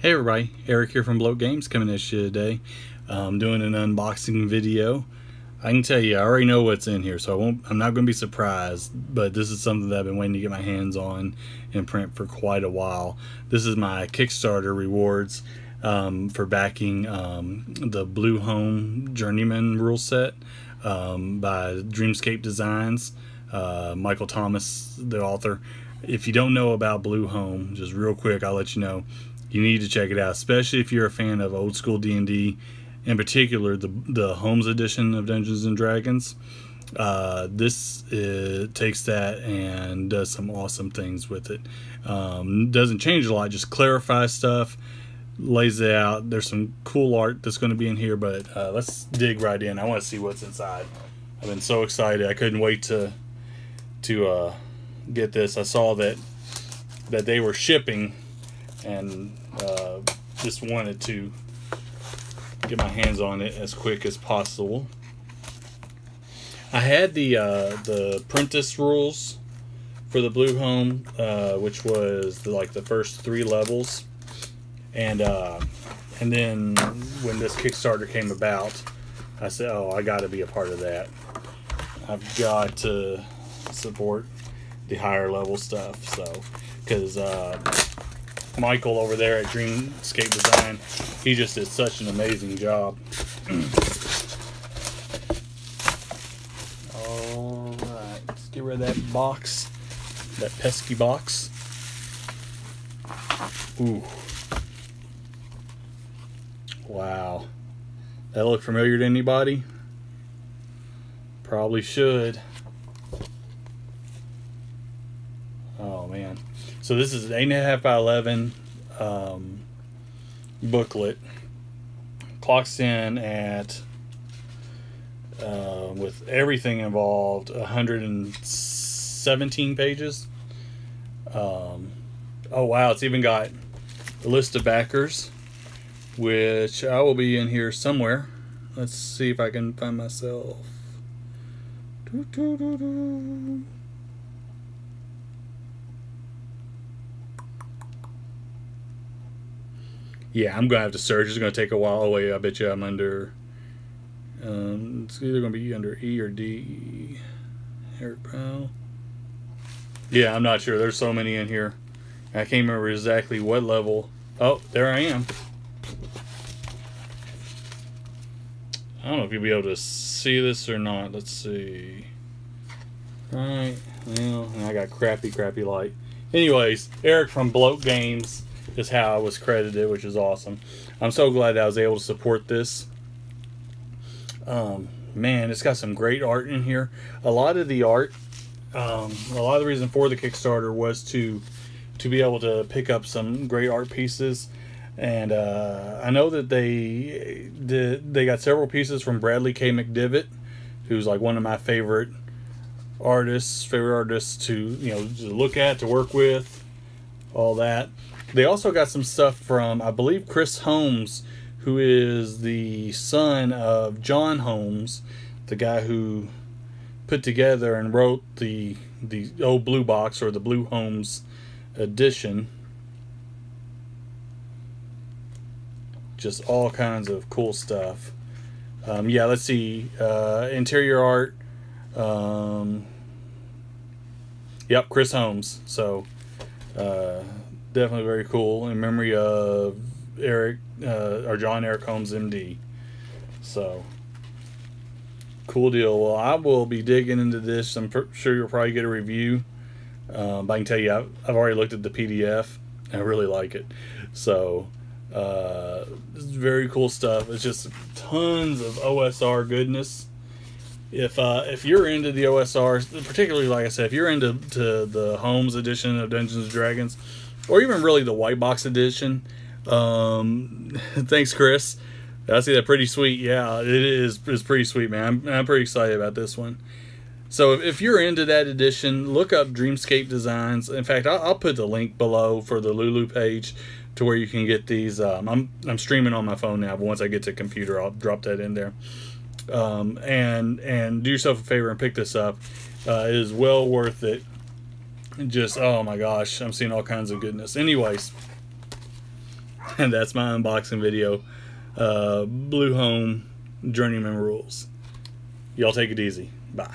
Hey everybody, Eric here from Bloat Games coming at you today. I'm doing an unboxing video. I can tell you, I already know what's in here, so I won't. I'm not going to be surprised. But this is something that I've been waiting to get my hands on in print for quite a while. This is my Kickstarter rewards um, for backing um, the Blueholme Journeymanne rule set um, by Dreamscape Designs. Uh, Michael Thomas, the author. If you don't know about Blue Home, just real quick, I'll let you know you need to check it out, especially if you're a fan of old school D&D, in particular the the Holmes edition of Dungeons and Dragons. Uh, this uh, takes that and does some awesome things with it. Um, doesn't change a lot, just clarifies stuff, lays it out. There's some cool art that's going to be in here, but uh, let's dig right in. I want to see what's inside. I've been so excited. I couldn't wait to to uh, get this. I saw that that they were shipping and uh, just wanted to get my hands on it as quick as possible. I had the uh, the Prentice rules for the Blueholme, uh, which was the, like the first three levels, and uh, and then when this Kickstarter came about, I said, "Oh, I got to be a part of that. I've got to support the higher level stuff." So, because uh, Michael over there at Dreamscape Design. He just did such an amazing job. All right, let's get rid of that box, that pesky box. Ooh. Wow. That look familiar to anybody? Probably should. Oh man. So this is eight and a half by eleven um, booklet. Clocks in at uh, with everything involved 117 pages. Um, oh wow! It's even got a list of backers, which I will be in here somewhere. Let's see if I can find myself. Doo -doo -doo Yeah, I'm gonna have to search. It's gonna take a while. Oh wait, I bet you I'm under. Um, it's either gonna be under E or D. Eric Powell. Yeah, I'm not sure. There's so many in here. I can't remember exactly what level. Oh, there I am. I don't know if you'll be able to see this or not. Let's see. Alright, Well, I got crappy, crappy light. Anyways, Eric from Bloat Games is how I was credited, which is awesome. I'm so glad I was able to support this. Um, man, it's got some great art in here. A lot of the art, um, a lot of the reason for the Kickstarter was to to be able to pick up some great art pieces. And uh, I know that they did. They got several pieces from Bradley K. McDevitt, who's like one of my favorite artists, favorite artists to you know to look at, to work with, all that. They also got some stuff from, I believe, Chris Holmes, who is the son of John Holmes, the guy who put together and wrote the the old Blue Box or the Blue Holmes edition. Just all kinds of cool stuff. Um, yeah, let's see. Uh, interior art. Um, yep, Chris Holmes. So uh, definitely very cool in memory of Eric uh, or John Eric Holmes, MD. So cool deal. Well, I will be digging into this. I'm sure you'll probably get a review. Um, but I can tell you, I've, I've already looked at the PDF. I really like it. So uh, very cool stuff. It's just tons of OSR goodness. If uh, if you're into the OSR, particularly like I said, if you're into to the Holmes edition of Dungeons and Dragons, or even really the white box edition. Um, thanks, Chris. I see that pretty sweet. Yeah, it is. It's pretty sweet, man. I'm, I'm pretty excited about this one. So if, if, you're into that edition, look up Dreamscape Designs. In fact, I'll, I'll, put the link below for the Lulu page to where you can get these. Um, I'm I'm streaming on my phone now, but once I get to computer, I'll drop that in there. Um, and and do yourself a favor and pick this up. Uh, it is well worth it just oh my gosh i'm seeing all kinds of goodness anyways And that's my unboxing video. Uh, Blue Home Journeyman Rules. Y'all take it easy. Bye.